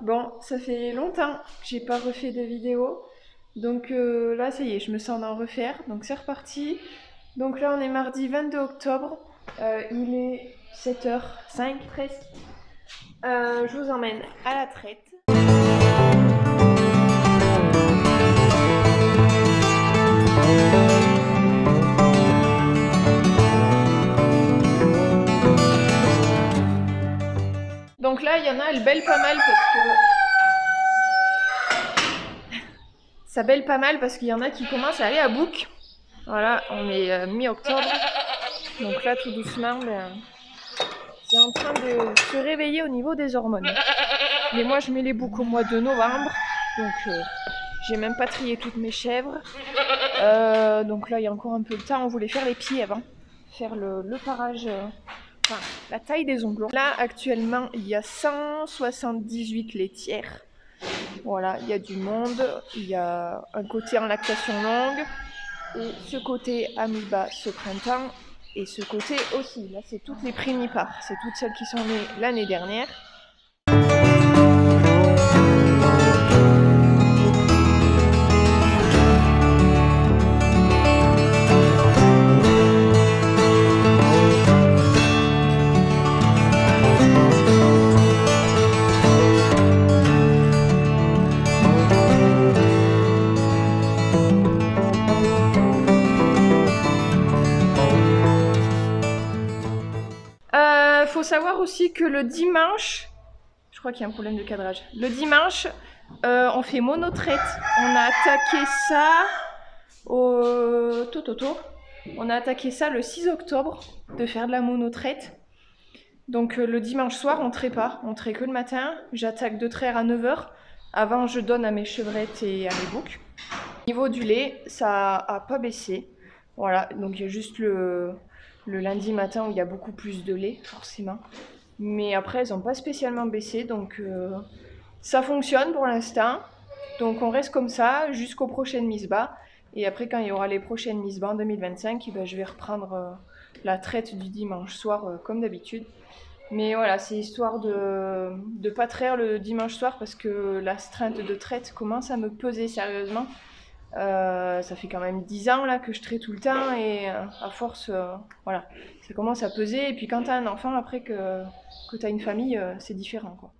Bon, ça fait longtemps que j'ai pas refait de vidéo. Donc euh, là ça y est, je me sens d'en refaire. Donc c'est reparti. Donc là on est mardi 22 octobre. Euh, il est 7h05 presque. Euh, je vous emmène à la traite. Donc là, il y en a, elles bêlent pas mal parce que. Ça bêle pas mal parce qu'il y en a qui commencent à aller à bouc. Voilà, on est euh, mi-octobre. Donc là, tout doucement, ben, c'est en train de se réveiller au niveau des hormones. Mais moi, je mets les boucs au mois de novembre. Donc, euh, j'ai même pas trié toutes mes chèvres. Euh, donc là, il y a encore un peu de temps. On voulait faire les pieds avant. Faire le parage. La taille des ongles. Là, actuellement, il y a 178 laitières. Voilà, il y a du monde. Il y a un côté en lactation longue. Et ce côté amoeba ce printemps. Et ce côté aussi. Là, c'est toutes les primipares. C'est toutes celles qui sont nées l'année dernière. Faut savoir aussi que le dimanche, je crois qu'il y a un problème de cadrage. Le dimanche, euh, on fait monotraite. On a attaqué ça au Tototo. On a attaqué ça le 6 octobre de faire de la monotraite. Donc euh, le dimanche soir, on traite pas. On traite que le matin. J'attaque de traire à 9h. Avant, je donne à mes chevrettes et à mes boucs. Au niveau du lait, ça a pas baissé. Voilà, donc il y a juste le, le lundi matin où il y a beaucoup plus de lait, forcément. Mais après, elles n'ont pas spécialement baissé, donc euh, ça fonctionne pour l'instant. Donc on reste comme ça jusqu'aux prochaines mises bas. Et après, quand il y aura les prochaines mises bas en 2025, eh ben, je vais reprendre euh, la traite du dimanche soir euh, comme d'habitude. Mais voilà, c'est histoire de ne pas traire le dimanche soir parce que la strinte de traite commence à me peser sérieusement. Euh, ça fait quand même 10 ans là que je traite tout le temps et euh, à force, euh, voilà, ça commence à peser. Et puis quand t'as un enfant, après que, que t'as une famille, c'est différent quoi.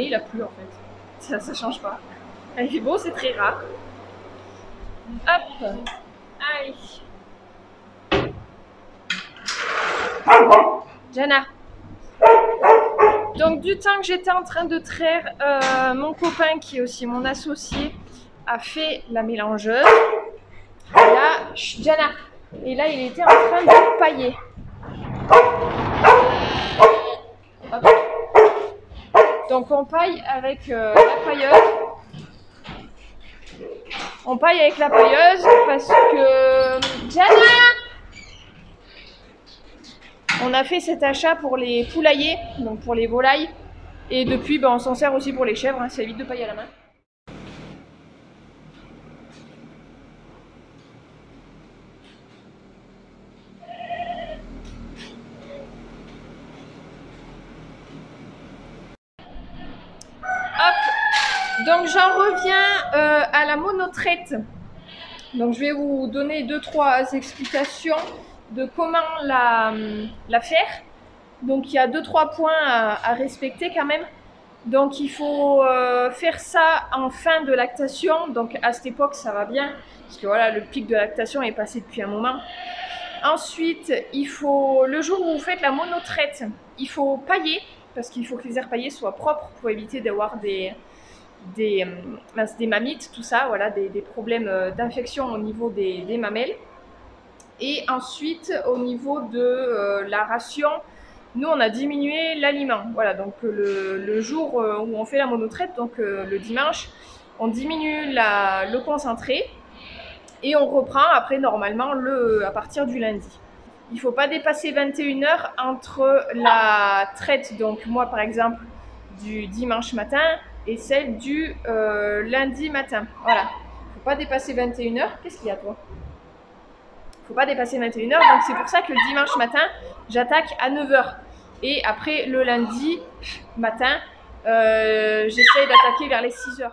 Il a plu en fait. Ça, ça change pas. Il fait beau, c'est très rare. Hop Allez Jana Donc du temps que j'étais en train de traire, euh, mon copain qui est aussi mon associé a fait la mélangeuse. Et là, chut, Jana Et là, il était en train de pailler. Donc on paille avec euh, la pailleuse. On paille avec la pailleuse parce que Jana On a fait cet achat pour les poulaillers, donc pour les volailles. Et depuis, ben, on s'en sert aussi pour les chèvres, hein, ça évite de pailler à la main. Hop Donc j'en reviens euh, à Donc je vais vous donner deux trois explications de comment la, faire. Donc il y a deux trois points à, à respecter quand même. Donc il faut euh, faire ça en fin de lactation. Donc à cette époque ça va bien parce que voilà le pic de lactation est passé depuis un moment. Ensuite il faut le jour où vous faites la monotraite, il faut pailler parce qu'il faut que les airs paillés soient propres pour éviter d'avoir des des, euh, des mammites, tout ça, voilà, des, des problèmes euh, d'infection au niveau des, des, mamelles. Et ensuite, au niveau de euh, la ration, nous, on a diminué l'aliment. Voilà, donc le, le, jour où on fait la monotraite, donc le dimanche, on diminue la, le concentré et on reprend après normalement le, à partir du lundi. Il ne faut pas dépasser 21 heures entre la traite, donc moi par exemple, du dimanche matin et celle du euh, lundi matin. Voilà. Faut pas dépasser 21h. Qu'est-ce qu'il y a toi? Faut pas dépasser 21h. Donc c'est pour ça que le dimanche matin, j'attaque à 9h. Et après le lundi matin, euh, j'essaye d'attaquer vers les 6h.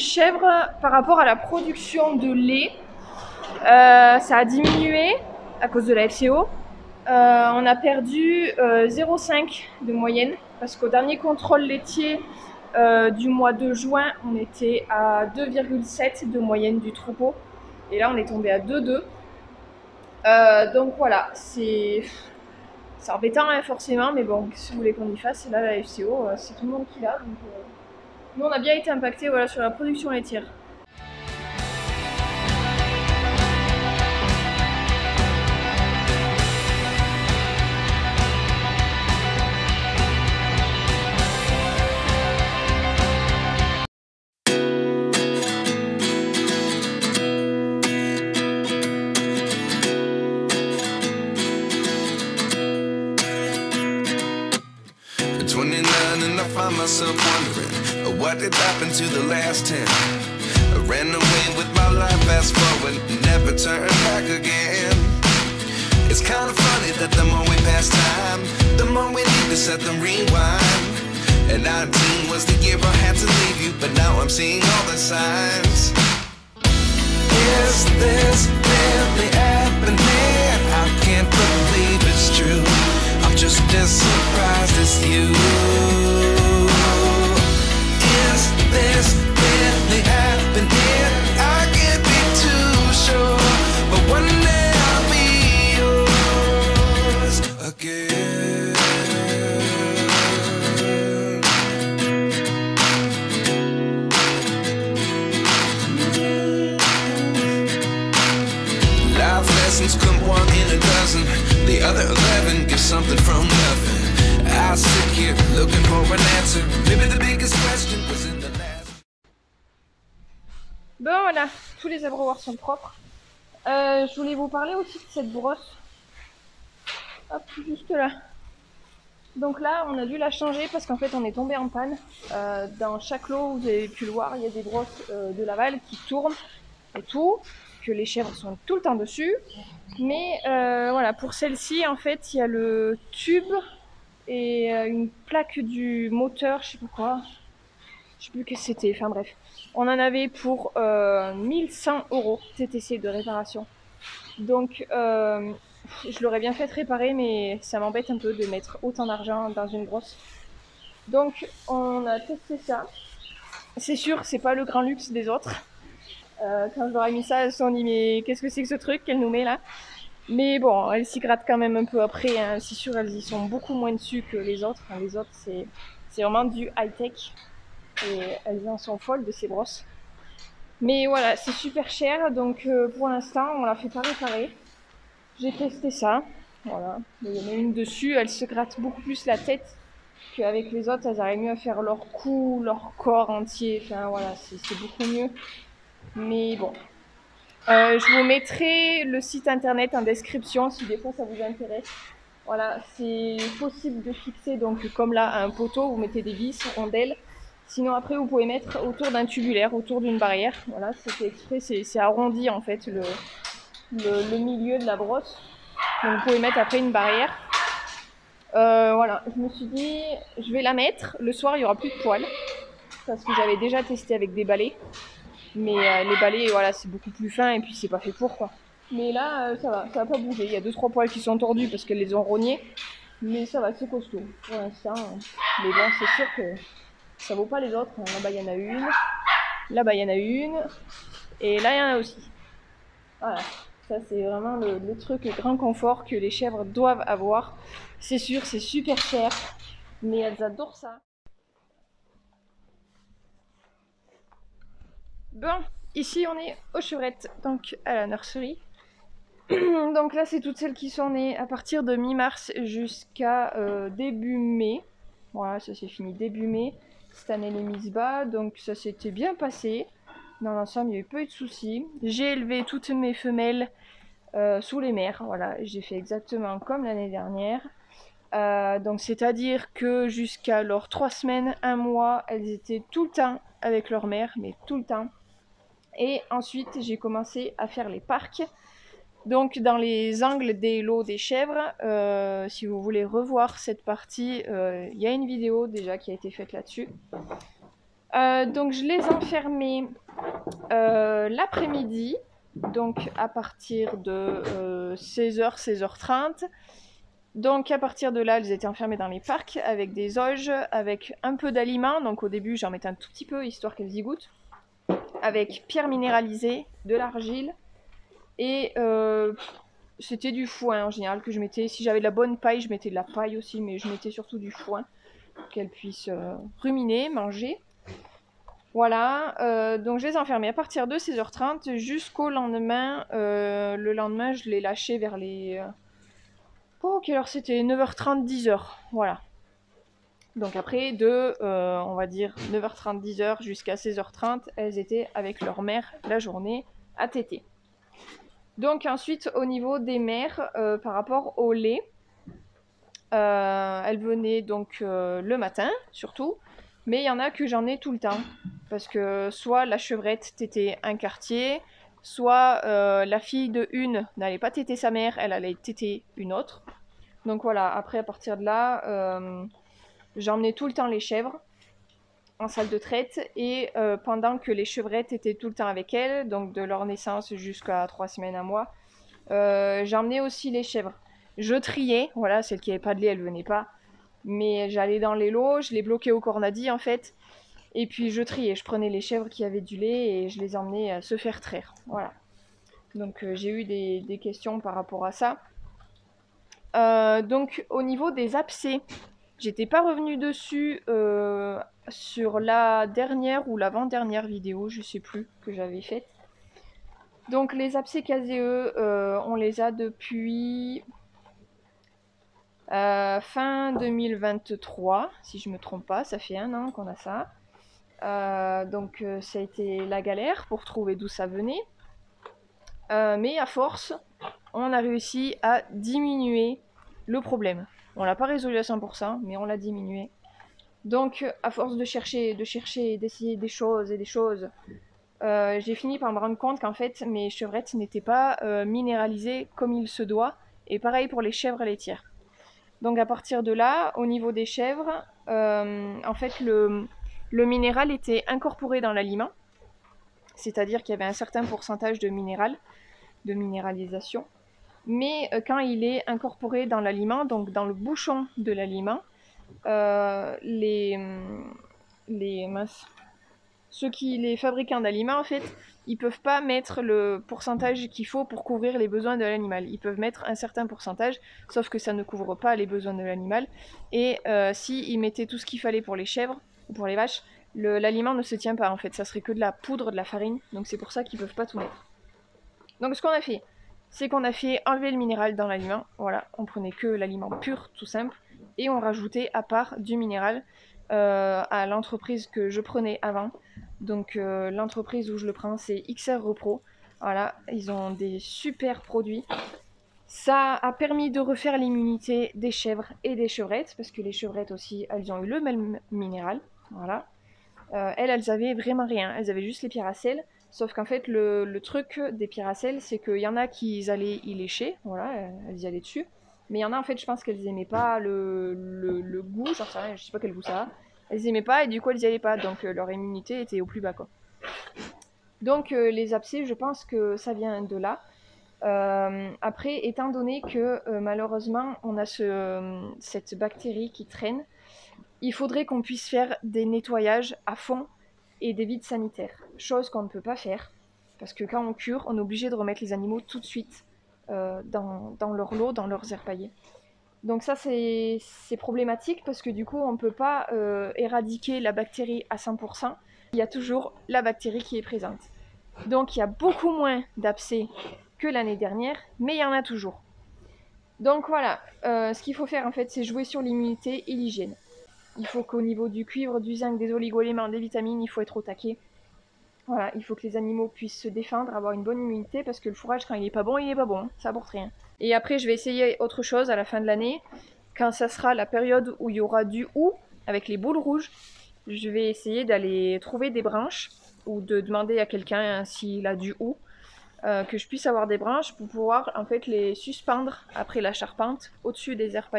Chèvres par rapport à la production de lait, euh, ça a diminué à cause de la FCO. Euh, on a perdu euh, 0,5 de moyenne parce qu'au dernier contrôle laitier euh, du mois de juin, on était à 2,7 de moyenne du troupeau. Et là, on est tombé à 2,2. Euh, donc voilà, c'est c'est embêtant hein, forcément, mais bon, si vous voulez qu'on y fasse, là la FCO, euh, c'est tout le monde qui l'a. Donc, euh, nous, on a bien été impacté voilà, sur la production laitière. Sont propres. Euh, je voulais vous parler aussi de cette brosse. Hop, juste là. Donc là, on a dû la changer parce qu'en fait, on est tombé en panne. Euh, dans chaque lot, vous avez pu le voir, il y a des brosses euh, de Laval qui tournent et tout, que les chèvres sont tout le temps dessus. Mais voilà, pour celle-ci, en fait, il y a le tube et une plaque du moteur, je sais pas quoi. Je sais plus que c'était, enfin bref. On en avait pour euh, 1100 euros TTC de réparation. Donc, euh, je l'aurais bien fait réparer, mais ça m'embête un peu de mettre autant d'argent dans une brosse. Donc, on a testé ça. C'est sûr, c'est pas le grand luxe des autres. Euh, quand je leur ai mis ça, elles se sont dit mais qu'est-ce que c'est que ce truc qu'elle nous met là? Mais bon, elles s'y grattent quand même un peu après. Hein. C'est sûr, elles y sont beaucoup moins dessus que les autres. Les autres, c'est vraiment du high tech et elles en sont folles de ces brosses. Mais voilà, c'est super cher, donc euh, pour l'instant, on la fait pas réparer. J'ai testé ça, voilà. Il y en a une dessus, elle se gratte beaucoup plus la tête qu'avec les autres. Elles arrivent mieux à faire leur cou, leur corps entier. Enfin voilà, c'est beaucoup mieux. Mais bon. Euh, je vous mettrai le site internet en description si des fois ça vous intéresse. Voilà, c'est possible de fixer, donc comme là, un poteau, vous mettez des vis, rondelles. Sinon après vous pouvez mettre autour d'un tubulaire, autour d'une barrière. Voilà, c'était exprès, c'est c'est arrondi en fait le, le, milieu de la brosse. Donc vous pouvez mettre après une barrière. Euh, voilà, je me suis dit, je vais la mettre. Le soir, il y aura plus de poils. Parce que j'avais déjà testé avec des balais. Mais euh, les balais, voilà, c'est beaucoup plus fin et puis c'est pas fait pour quoi. Mais là, euh, ça va, ça va pas bouger. Il y a deux trois poils qui sont tordus parce qu'elles les ont rognés. Mais ça va, c'est costaud pour l'instant. Mais bon, c'est sûr que ça vaut pas les autres. Là-bas, il y en a une. Là-bas, il y en a une. Et là, il y en a aussi. Voilà. Ça, c'est vraiment le, le truc grand confort que les chèvres doivent avoir. C'est sûr, c'est super cher. Mais elles adorent ça. Bon, ici on est aux chevrettes, donc à la nurserie. donc là, c'est toutes celles qui sont nées à partir de mi-mars jusqu'à euh, début mai. Voilà, ça c'est fini début mai. Cette année, les bas, donc ça s'était bien passé. Dans l'ensemble, il n'y a eu peu de soucis. J'ai élevé toutes mes femelles euh, sous les mers. Voilà, j'ai fait exactement comme l'année dernière. Euh, donc c'est-à-dire que jusqu'à leurs trois semaines, un mois, elles étaient tout le temps avec leur mère, mais tout le temps. Et ensuite, j'ai commencé à faire les parcs. Donc, dans les angles des lots des chèvres, euh, si vous voulez revoir cette partie, euh, il y a une vidéo déjà qui a été faite là-dessus. Euh, donc, je les enfermais l'après-midi, donc à partir de 16h, 16h30. Donc, à partir de là, elles étaient enfermées dans les parcs avec des auges, avec un peu d'aliments. Donc, au début, j'en mettais un tout petit peu histoire qu'elles y goûtent avec pierre minéralisée, de l'argile et euh, c'était du foin en général que je mettais. Si j'avais de la bonne paille, je mettais de la paille aussi, mais je mettais surtout du foin pour qu'elles puissent euh, ruminer, manger. Voilà, euh, donc je les enfermais à partir de 16h30 jusqu'au lendemain. Le lendemain, je les lâchais vers les. Oh, quelle heure c'était? 9h30, 10h. Voilà. Donc après, de, on va dire, 9h30, 10h jusqu'à 16h30, elles étaient avec leur mère la journée à téter. Donc ensuite, au niveau des mères, euh, par rapport au lait, euh, elles venaient donc euh, le matin, surtout, mais il y en a que j'en ai tout le temps. Parce que soit la chevrette tétait un quartier, soit la fille de une n'allait pas téter sa mère, elle allait téter une autre. Donc voilà, après à partir de là, j'emmenais tout le temps les chèvres en salle de traite et euh, pendant que les chevrettes étaient tout le temps avec elles, donc de leur naissance jusqu'à trois semaines à mois, euh, j'emmenais aussi les chèvres. Je triais, voilà, celles qui n'avaient pas de lait, elles venaient pas. Mais j'allais dans les lots, je les bloquais au cornadi en fait. Et puis je triais, je prenais les chèvres qui avaient du lait et je les emmenais à se faire traire. Voilà. Donc euh, j'ai eu des, des questions par rapport à ça. Euh, donc au niveau des abcès, j'étais pas revenue dessus euh, sur la dernière ou l'avant-dernière vidéo, je sais plus, que j'avais faite. Donc les abcès caséeux, euh, on les a depuis euh, fin 2023, si je me trompe pas, ça fait un an qu'on a ça. Euh, donc euh, ça a été la galère pour trouver d'où ça venait. Mais à force, on a réussi à diminuer le problème. On l'a pas résolu à 100%, mais on l'a diminué. Donc, à force de chercher, de chercher, d'essayer des choses et des choses, euh, j'ai fini par me rendre compte qu'en fait, mes chevrettes n'étaient pas euh, minéralisées comme il se doit. Et pareil pour les chèvres laitières. Donc, à partir de là, au niveau des chèvres, euh, en fait, le, minéral était incorporé dans l'aliment. C'est-à-dire qu'il y avait un certain pourcentage de de minéralisation. Mais quand il est incorporé dans l'aliment, donc dans le bouchon de l'aliment, euh, les, les ceux qui les fabricants d'aliments en fait ils peuvent pas mettre le pourcentage qu'il faut pour couvrir les besoins de l'animal. Ils peuvent mettre un certain pourcentage sauf que ça ne couvre pas les besoins de l'animal. Et euh, si ils mettaient tout ce qu'il fallait pour les chèvres ou pour les vaches l'aliment ne se tient pas en fait. Ça serait que de la poudre de la farine. Donc c'est pour ça qu'ils peuvent pas tout mettre. Donc ce qu'on a fait c'est qu'on a fait enlever le minéral dans l'aliment. Voilà on prenait que l'aliment pur tout simple et on rajoutait à part du minéral euh, à l'entreprise que je prenais avant. Donc euh, l'entreprise où je le prends c'est XR Repro. Voilà, ils ont des super produits. Ça a permis de refaire l'immunité des chèvres et des chevrettes, parce que les chevrettes aussi, elles ont eu le même minéral. Voilà. Euh, elles, elles avaient vraiment rien. Elles avaient juste les pierres Sauf qu'en fait, le, le, truc des pierres c'est qu'il y en a qui allaient y lécher. Voilà, elles y allaient dessus. Mais il y en a, en fait, je pense qu'elles aimaient pas le, le, goût, j'en sais je sais pas quel goût ça a. Elles aimaient pas et du coup, elles y allaient pas. Donc, euh, leur immunité était au plus bas, quoi. Donc, euh, les abcès, je pense que ça vient de là. Euh, après, étant donné que malheureusement, on a ce, cette bactérie qui traîne, il faudrait qu'on puisse faire des nettoyages à fond et des vides sanitaires. Chose qu'on ne peut pas faire. Parce que quand on cure, on est obligé de remettre les animaux tout de suite dans, dans, leur lot, dans leurs paillées. Donc ça c'est problématique parce que du coup on ne peut pas euh, éradiquer la bactérie à 100%. Il y a toujours la bactérie qui est présente. Donc il y a beaucoup moins d'abcès que l'année dernière, mais il y en a toujours. Donc voilà, euh, ce qu'il faut faire en fait c'est jouer sur l'immunité et l'hygiène. Il faut qu'au niveau du cuivre, du zinc, des oligoéléments, des vitamines, il faut être au taquet. Voilà, il faut que les animaux puissent se défendre, avoir une bonne immunité, parce que le fourrage, quand il est pas bon, il est pas bon, ça apporte rien. Et après, je vais essayer autre chose à la fin de l'année, quand ça sera la période où il y aura du hou, avec les boules rouges, je vais essayer d'aller trouver des branches, ou de demander à quelqu'un s'il a du hou, euh, que je puisse avoir des branches pour pouvoir en fait les suspendre après la charpente au-dessus des aires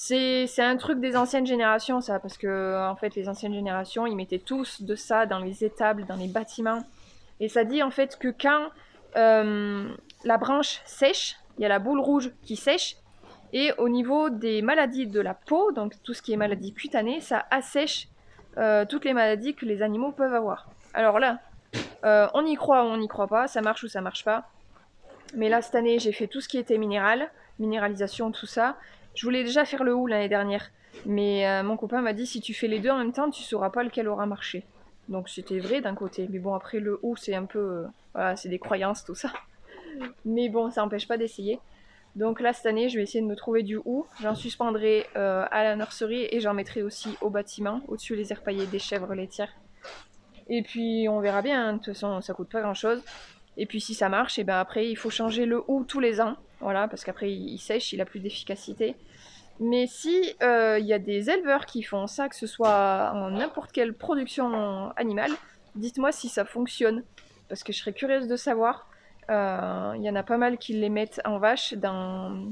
c'est un truc des anciennes générations, ça, parce que en fait, les anciennes générations, ils mettaient tous de ça dans les étables, dans les bâtiments. Et ça dit en fait que quand euh, la branche sèche, il y a la boule rouge qui sèche, et au niveau des maladies de la peau, donc tout ce qui est maladie cutanée, ça assèche euh, toutes les maladies que les animaux peuvent avoir. Alors là, euh, on y croit ou on n'y croit pas, ça marche ou ça marche pas. Mais là, cette année, j'ai fait tout ce qui était minéral, minéralisation, tout ça. Je voulais déjà faire le hou l'année dernière, mais euh, mon copain m'a dit si tu fais les deux en même temps, tu sauras pas lequel aura marché. Donc c'était vrai d'un côté, mais bon après le hou c'est un peu, euh, voilà, c'est des croyances tout ça. Mais bon, ça n'empêche pas d'essayer. Donc là cette année, je vais essayer de me trouver du hou. J'en suspendrai euh, à la nurserie et j'en mettrai aussi au bâtiment, au-dessus les airs paillés des chèvres laitières. Et puis on verra bien. Hein. De toute façon, ça coûte pas grand-chose. Et puis si ça marche, et ben après il faut changer le hou tous les ans. Voilà, parce qu'après il sèche, il a plus d'efficacité. Mais si il euh, y a des éleveurs qui font ça, que ce soit en n'importe quelle production animale, dites-moi si ça fonctionne. Parce que je serais curieuse de savoir. Il euh, y en a pas mal qui les mettent en vache dans,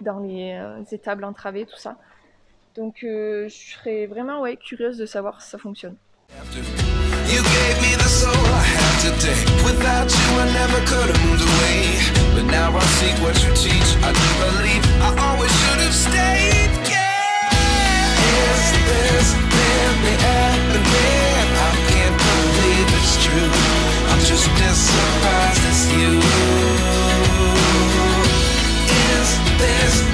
dans les euh, étables entravées, tout ça. Donc je serais vraiment ouais, curieuse de savoir si ça fonctionne. Today. Without you, I never could have moved away. But now I see what you teach. I do believe I always should have stayed. Yeah. Is this really happening? I can't believe it's true. I'm just as surprised as you. Is this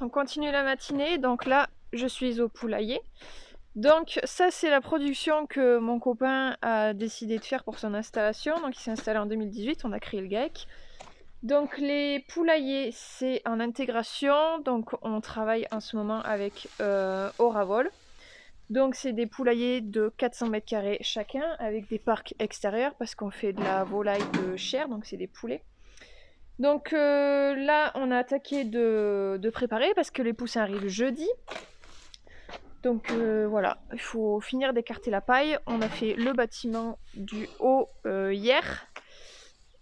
on continue la matinée. Donc là, je suis au poulailler. Donc ça c'est la production que mon copain a décidé de faire pour son installation. Donc il s'est installé en 2018, on a créé le GAEC. Donc les poulaillers c'est en intégration, donc on travaille en ce moment avec euh, Oravol. Donc c'est des poulaillers de 400 mètres carrés chacun avec des parcs extérieurs parce qu'on fait de la volaille de chair, donc c'est des poulets. Donc euh, là on a attaqué de, préparer parce que les poussins arrivent jeudi. Donc euh, voilà, il faut finir d'écarter la paille. On a fait le bâtiment du haut euh, hier.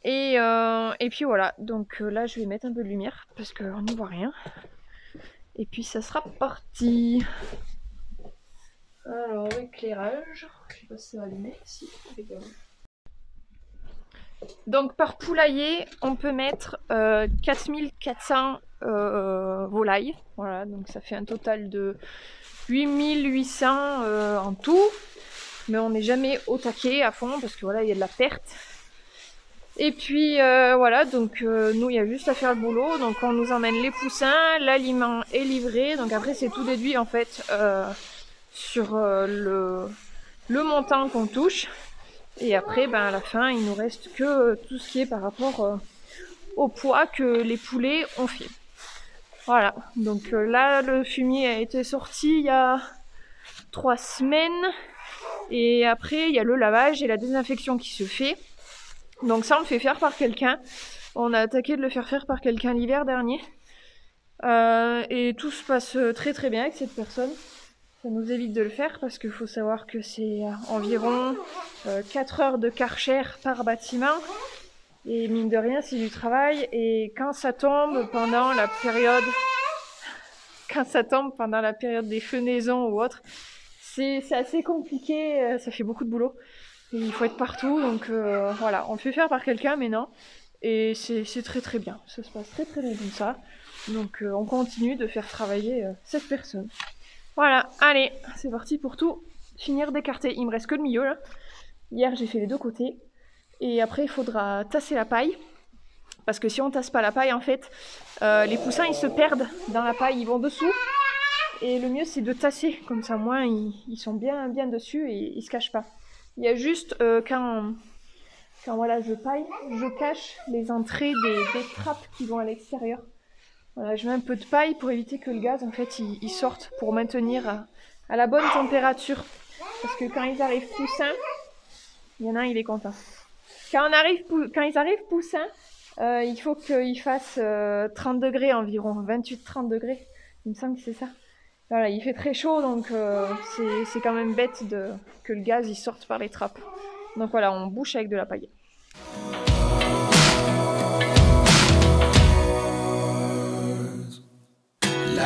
Et, et, puis voilà, donc là je vais mettre un peu de lumière parce qu'on n'y voit rien. Et puis ça sera parti. Alors éclairage, je sais pas si ça va allumer. Si, donc par poulailler, on peut mettre 4400 volailles. Voilà, donc ça fait un total de 8800 euh, en tout. Mais on n'est jamais au taquet à fond parce que voilà, il y a de la perte. Et puis euh, voilà, donc euh, nous il y a juste à faire le boulot. Donc on nous emmène les poussins, l'aliment est livré. Donc après c'est tout déduit en fait sur le montant qu'on touche. Et après ben à la fin il nous reste que tout ce qui est par rapport au poids que les poulets ont fait. Voilà, donc euh, là le fumier a été sorti il y a trois semaines et après il y a le lavage et la désinfection qui se fait. Donc ça on le fait faire par quelqu'un. On a attaqué de le faire faire par quelqu'un l'hiver dernier. Euh, et tout se passe très très bien avec cette personne. Ça nous évite de le faire parce qu'il faut savoir que c'est environ 4 euh, heures de karcher par bâtiment. Et mine de rien, c'est du travail. Et quand ça tombe pendant la période, quand ça tombe pendant la période des fenaisons ou autre, c'est assez compliqué. Euh, ça fait beaucoup de boulot. Et il faut être partout. Donc euh, voilà, on le fait faire par quelqu'un, mais non. Et c'est très très bien. Ça se passe très très bien comme ça. Donc euh, on continue de faire travailler cette personne. Voilà, allez, c'est parti pour tout finir d'écarter. Il me reste que le milieu là. Hier j'ai fait les deux côtés. Et après, il faudra tasser la paille. Parce que si on tasse pas la paille, en fait, euh, les poussins, ils se perdent dans la paille, ils vont dessous. Et le mieux, c'est de tasser. Comme ça, moins, ils, sont bien, bien dessus et ils se cachent pas. Il y a juste euh, quand, quand voilà, je paille, je cache les entrées des, trappes qui vont à l'extérieur. Voilà, je mets un peu de paille pour éviter que le gaz, en fait, il, sorte pour maintenir à, à la bonne température. Parce que quand ils arrivent poussins, il y en a un, il est content. Quand, ils arrivent poussins, euh, il faut qu'ils fassent 30 euh, degrés environ, 28-30 degrés. Il me semble que c'est ça. Voilà, il fait très chaud, donc euh, c'est quand même bête que le gaz il sorte par les trappes. Donc voilà, on bouche avec de la paille.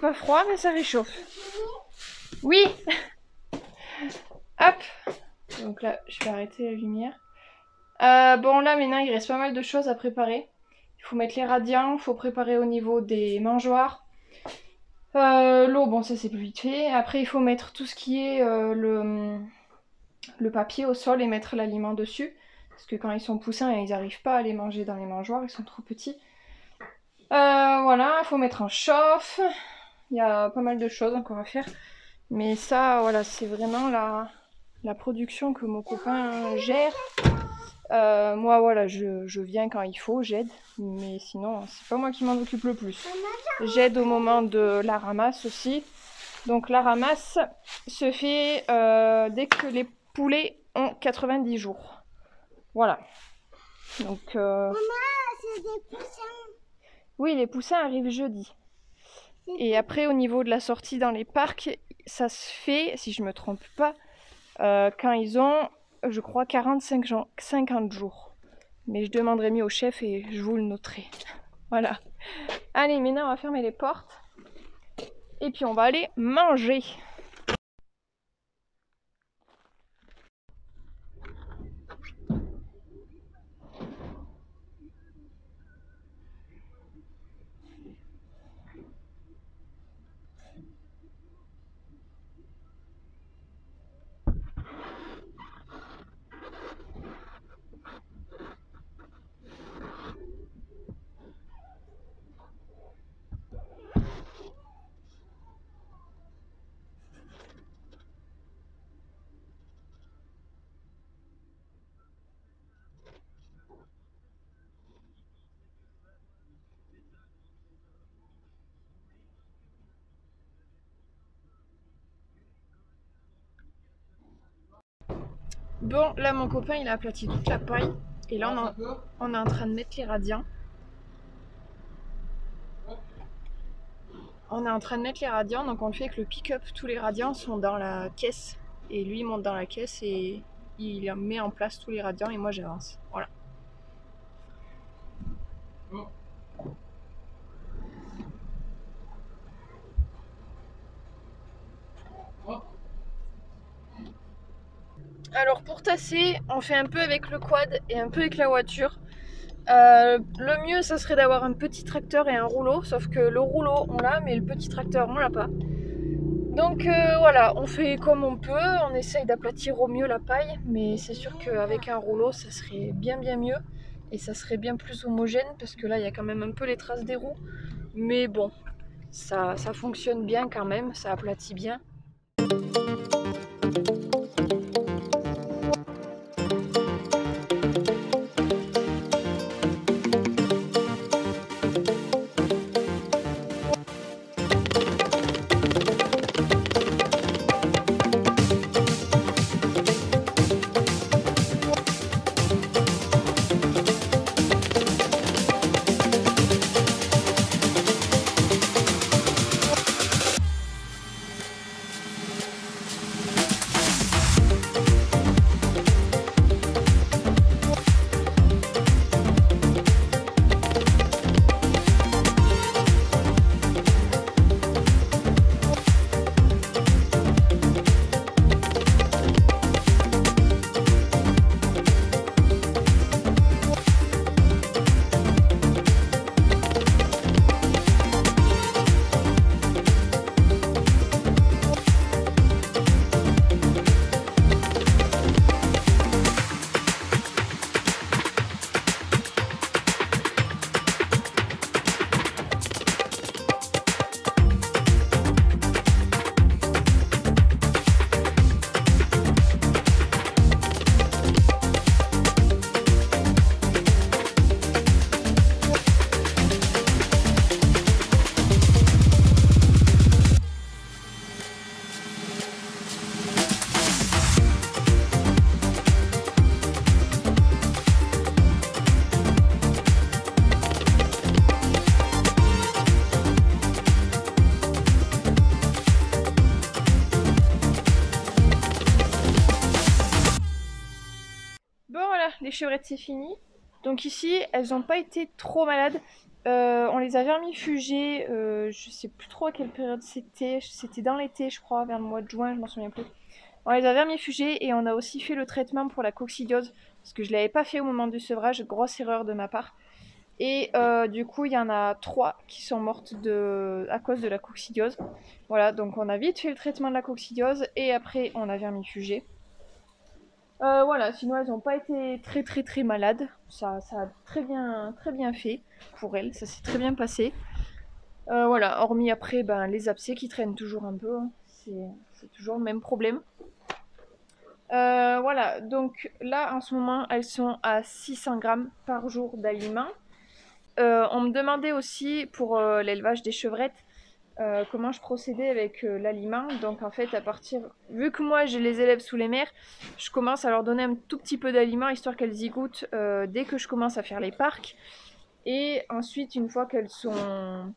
Pas froid, mais ça réchauffe. Oui Hop Donc là, je vais arrêter la lumière. Euh, bon, là, maintenant, il reste pas mal de choses à préparer. Il faut mettre les radiants, il faut préparer au niveau des mangeoires. Euh, l'eau, bon, ça c'est plus vite fait. Après, il faut mettre tout ce qui est euh, le, le papier au sol et mettre l'aliment dessus. Parce que quand ils sont poussins, ils n'arrivent pas à les manger dans les mangeoires, ils sont trop petits. Voilà, il faut mettre en chauffe. Il y a pas mal de choses encore à faire. Mais ça, voilà, c'est vraiment la, la production que mon copain gère. Euh, moi, voilà, je, viens quand il faut, j'aide. Mais sinon, c'est pas moi qui m'en occupe le plus. J'aide au moment de la ramasse aussi. Donc la ramasse se fait euh, dès que les poulets ont 90 jours. Voilà. Donc, euh, Maman, c'est des poussins. oui, les poussins arrivent jeudi. Et après, au niveau de la sortie dans les parcs, ça se fait, si je me trompe pas, euh, quand ils ont, je crois, 45 jours, 50 jours. Mais je demanderai mieux au chef et je vous le noterai. Voilà. Allez, maintenant, on va fermer les portes. Et puis, on va aller manger. Bon, là, mon copain, il a aplati toute la paille. Et là, on, en- on est en train de mettre les radiants. On est en train de mettre les radiants, donc on le fait avec le pick-up. Tous les radiants sont dans la caisse. Et lui, il monte dans la caisse et il met en place tous les radiants et moi, j'avance. Voilà. Alors pour tasser, on fait un peu avec le quad et un peu avec la voiture. Euh, le mieux, ça serait d'avoir un petit tracteur et un rouleau, sauf que le rouleau on l'a, mais le petit tracteur on l'a pas. Donc euh, voilà, on fait comme on peut, on essaye d'aplatir au mieux la paille, mais c'est sûr qu'avec un rouleau, ça serait bien bien mieux et ça serait bien plus homogène parce que là il y a quand même un peu les traces des roues. Mais bon, ça, ça fonctionne bien quand même, ça aplatit bien. Chevrettes c'est fini. Donc ici, elles n'ont pas été trop malades. Euh, on les a vermifugées, euh, je sais plus trop à quelle période c'était. C'était dans l'été, je crois, vers le mois de juin, je m'en souviens plus. On les a vermifugées et on a aussi fait le traitement pour la coccidiose parce que je l'avais pas fait au moment du sevrage, grosse erreur de ma part. Et euh, du coup, il y en a trois qui sont mortes à cause de la coccidiose. Voilà, donc on a vite fait le traitement de la coccidiose et après on a vermifugé. Euh, voilà, sinon elles n'ont pas été très très très malades. Ça, ça a très bien, très bien fait pour elles, ça s'est très bien passé. Euh, voilà, hormis après ben, les abcès qui traînent toujours un peu, hein. c'est toujours le même problème. Euh, voilà, donc là en ce moment elles sont à 600 grammes par jour d'aliments. On me demandait aussi pour l'élevage des chevrettes euh, comment je procédais avec euh, l'aliment. Donc en fait, à partir, vu que moi j'ai les élèves sous les mers, je commence à leur donner un tout petit peu d'aliments histoire qu'elles y goûtent euh, dès que je commence à faire les parcs. Et ensuite, une fois qu'elles sont,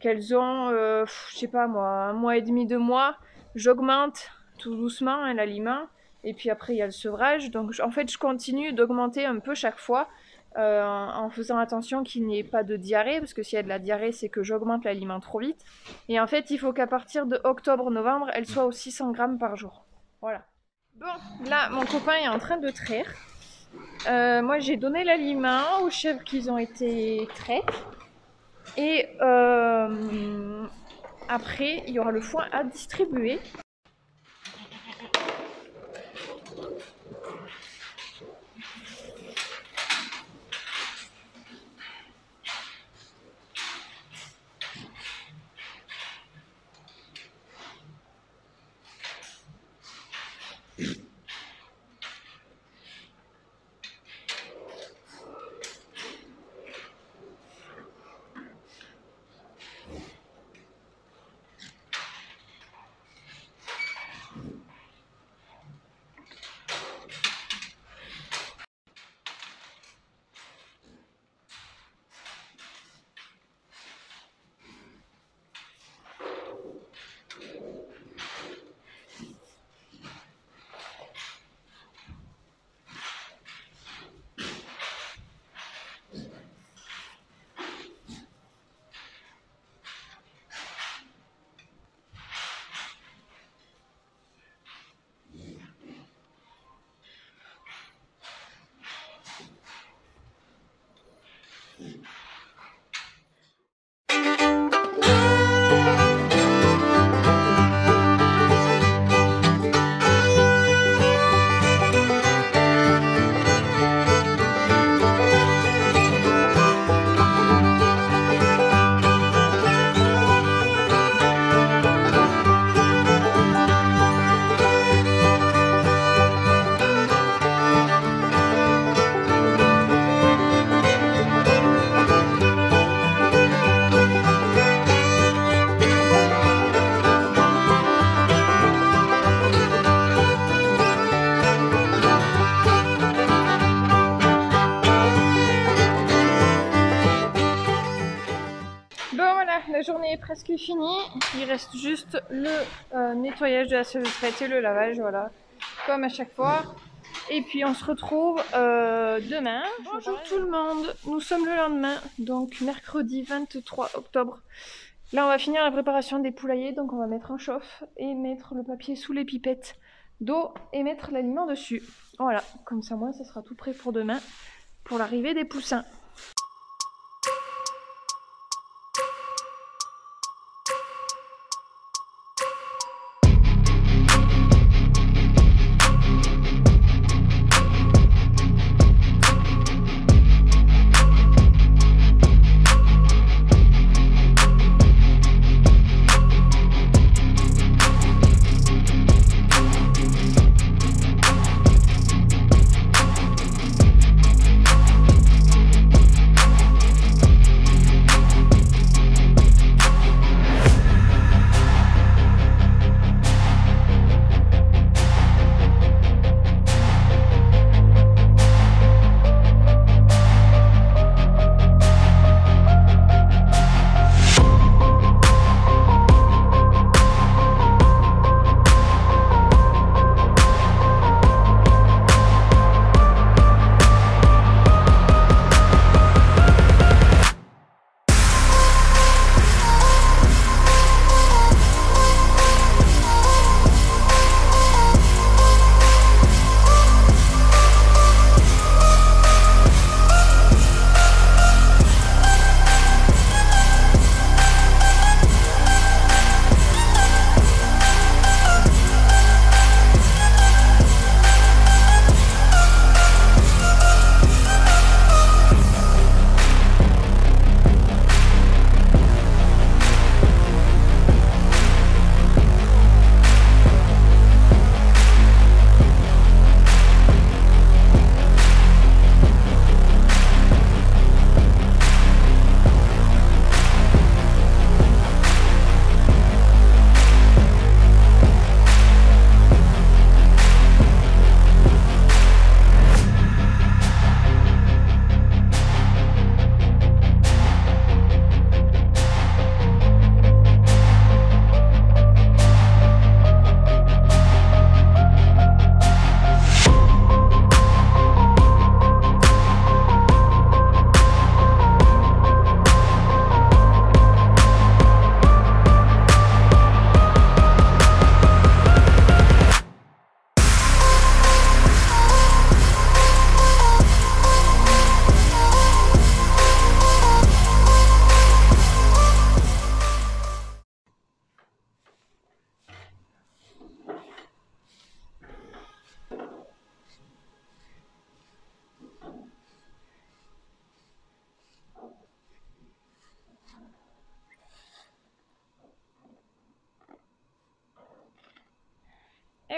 qu'elles ont, je sais pas moi, un mois et demi, deux mois, j'augmente tout doucement hein, l'aliment. Et puis après, il y a le sevrage. Donc en fait, je continue d'augmenter un peu chaque fois. Euh, en faisant attention qu'il n'y ait pas de diarrhée, parce que s'il y a de la diarrhée, c'est que j'augmente l'aliment trop vite. Et en fait, il faut qu'à partir de octobre-novembre, elle soit aux 600 grammes par jour. Voilà. Bon, là, mon copain est en train de traire. Euh, moi, j'ai donné l'aliment aux chèvres qui ont été traites. Et euh, après, il y aura le foin à distribuer. Finie. Il reste juste le euh, nettoyage de la salle de traite et le lavage, voilà. Comme à chaque fois. Et puis on se retrouve euh, demain. Bonjour tout le monde, nous sommes le lendemain, donc mercredi 23 octobre. Là on va finir la préparation des poulaillers, donc on va mettre en chauffe et mettre le papier sous les pipettes d'eau et mettre l'aliment dessus. Voilà, comme ça moi ça sera tout prêt pour demain, pour l'arrivée des poussins.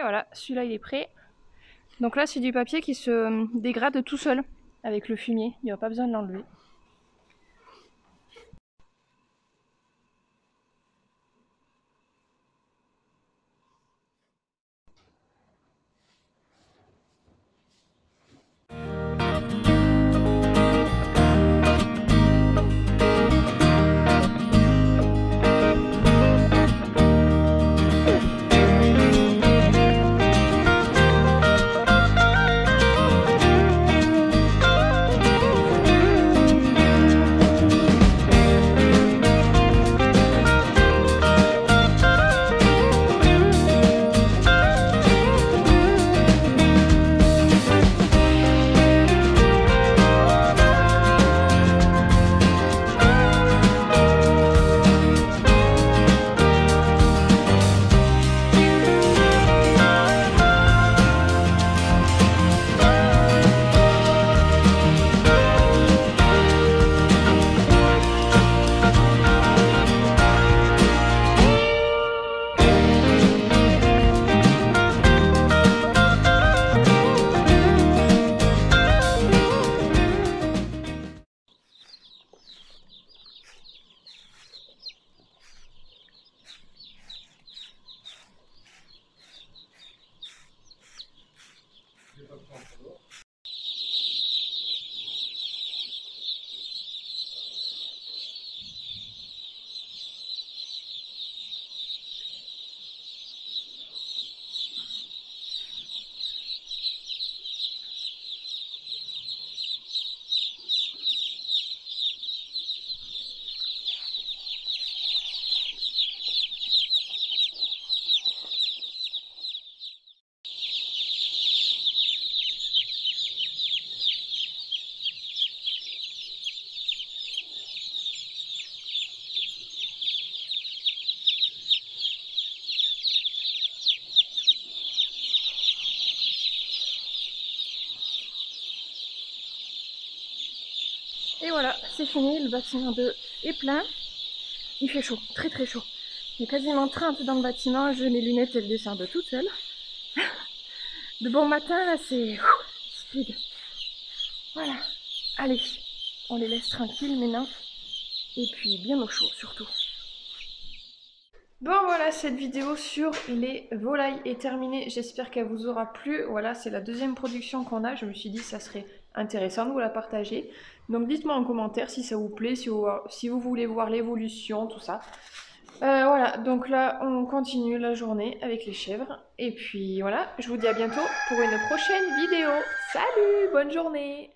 Voilà, celui-là il est prêt. Donc là c'est du papier qui se dégrade tout seul avec le fumier. Il n'y a pas besoin de l'enlever. C'est fini, le bâtiment 2 est plein. Il fait chaud, très très chaud. A quasiment 30 dans le bâtiment, j'ai mes lunettes, elles descendent toutes seules. De bon matin, c'est speed. Voilà, allez, on les laisse tranquilles maintenant. Et puis bien au chaud surtout. Bon voilà, cette vidéo sur les volailles est terminée. J'espère qu'elle vous aura plu. Voilà, c'est la deuxième production qu'on a. Je me suis dit ça serait intéressant de vous la partager. Donc dites-moi en commentaire si ça vous plaît, si vous, voulez voir l'évolution, tout ça. Euh, voilà, donc là on continue la journée avec les chèvres. Et puis voilà, je vous dis à bientôt pour une prochaine vidéo. Salut, bonne journée